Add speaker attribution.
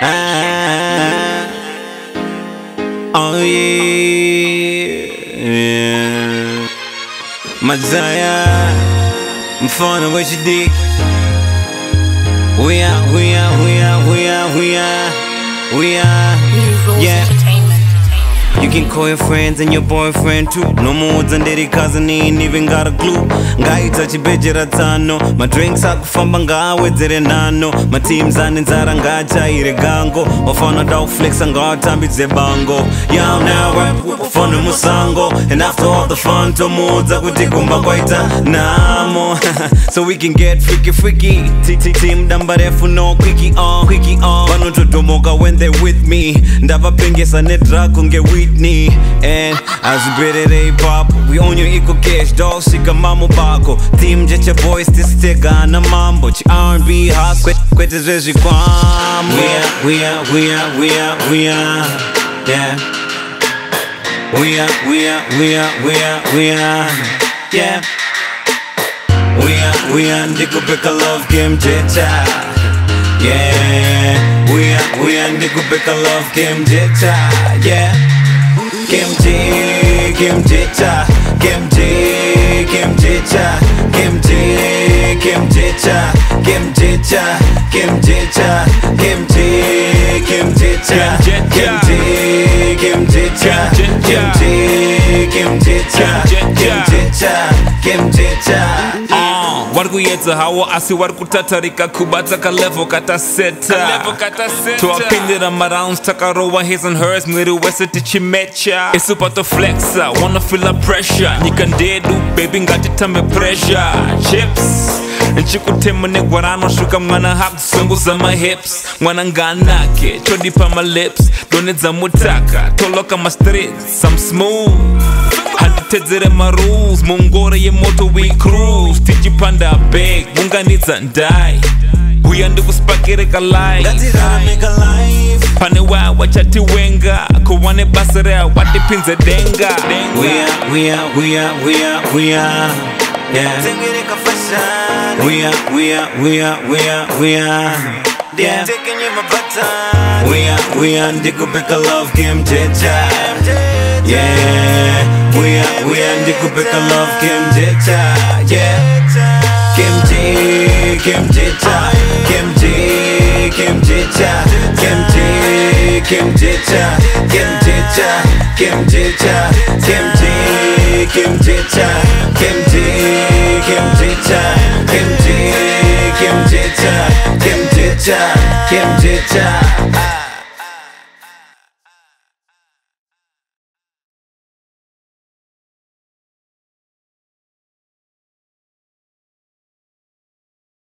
Speaker 1: Ah, oh yeah, yeah. Mazaya, mfano wa dick. We are, we are, we are, we are, we are, we are. Yeah. You can call your friends and your boyfriend too. No more than daddy cousin ain't even got a clue. Ngaita chibejera tano. My drinks akufamba ngawedzere nano. My teams anenzara ngachaire gango. Wafana dau flex ngawatambidze bango. Yeah, now rap wafana musango. And after all the fun tomudza kuti kumba kwaita namo. so we can get freaky freaky. Team damba refu no quickie on, quickie oh. on. Vanototomoka when they with me. Ndavapengesa nedrago nge Whitney. And azviberere ipapo. We own your equal cash, dog. Shika mamo bako. Team jecha boys tisitega na mambo. Chi R&B hot kwete are, we are, we are. Yeah. We are, we are, we are, we are, we are. Yeah. We are, we are, ndikupeka love game jecha. Yeah. We are, we are, ndikupeka love game jecha. Yeah. Game J, game jecha. Game J, game jecha. Game J, game jecha. Game jecha. Game jecha. Game J, game jecha. Game J, game jecha. Game J, game jecha. Game jecha. Game jecha.
Speaker 2: Uh, vari kuedza hawo asi vari kutatarika kubata kalevo kataseta toapindira marounds takarova his and hers mwiri wese tichimecha isu patoflexa wanna feel a pressure nyika ndedu baby ngatitambe pressure chips nchikutema negwarano shuka mwana hakuzunguza mahips mwana nganake chodipa malips donedza mutaka toloka mastreets some smooth. Handitedzere marules mungoro yemoto we cruise. Tichipanda bag munganidza ndai. Uya ndikuspakirika life.
Speaker 1: Ngatirame ka life.
Speaker 2: pane wawa chatiwenga kuva nebasa rea watipinze denga
Speaker 1: We are, we are, we are, we are, we are. Yeah. We are, we are, we are, we are, we are. Yeah. We are, we are, ndikupeka love game jecha. Yeah. We are, we are, ndikupeka love game jecha. Yeah. Game J, game jecha. Game J, game jecha. Game J, game jecha. Game jecha. Game jecha. Game J, game jecha. Game Jecha. Game J, game jecha. Game jecha. Game jecha.